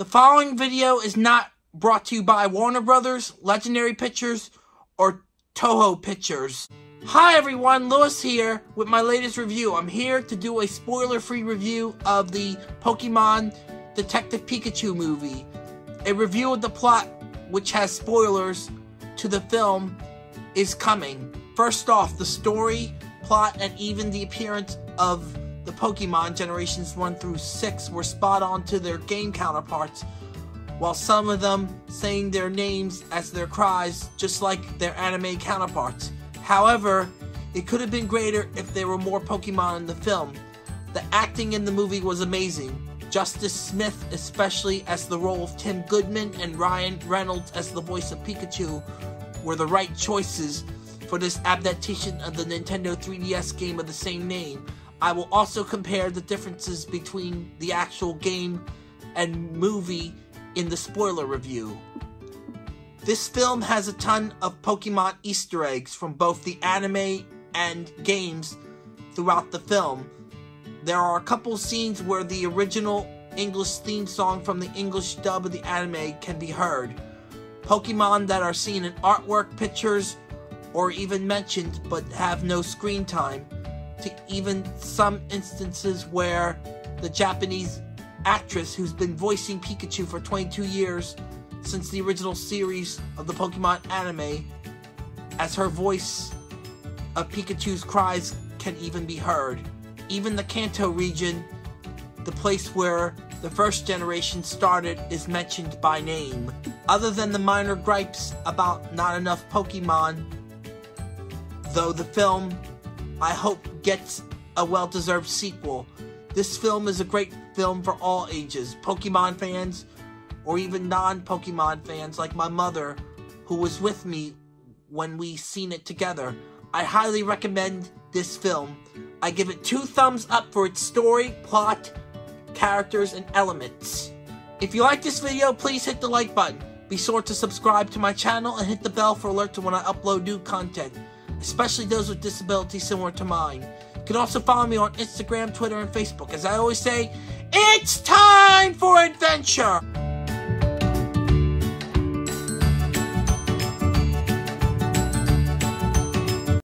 The following video is not brought to you by Warner Brothers, Legendary Pictures, or Toho Pictures. Hi everyone, Louis here with my latest review. I'm here to do a spoiler-free review of the Pokemon Detective Pikachu movie. A review of the plot, which has spoilers to the film, is coming. First off, the story, plot, and even the appearance of the Pokemon generations 1 through 6 were spot on to their game counterparts, while some of them saying their names as their cries, just like their anime counterparts. However, it could have been greater if there were more Pokemon in the film. The acting in the movie was amazing. Justice Smith, especially as the role of Tim Goodman, and Ryan Reynolds as the voice of Pikachu, were the right choices for this adaptation of the Nintendo 3DS game of the same name. I will also compare the differences between the actual game and movie in the spoiler review. This film has a ton of Pokemon Easter eggs from both the anime and games throughout the film. There are a couple scenes where the original English theme song from the English dub of the anime can be heard. Pokemon that are seen in artwork, pictures, or even mentioned but have no screen time, to even some instances where the Japanese actress who's been voicing Pikachu for 22 years since the original series of the Pokemon anime, as her voice of Pikachu's cries can even be heard. Even the Kanto region, the place where the first generation started, is mentioned by name. Other than the minor gripes about not enough Pokemon, though the film, I hope, gets a well deserved sequel. This film is a great film for all ages Pokemon fans, or even non Pokemon fans like my mother, who was with me when we seen it together. I highly recommend this film. I give it two thumbs up for its story, plot, characters, and elements. If you like this video, please hit the like button. Be sure to subscribe to my channel and hit the bell for alerts when I upload new content, especially those with disabilities similar to mine. You can also follow me on Instagram, Twitter, and Facebook. As I always say, it's time for adventure!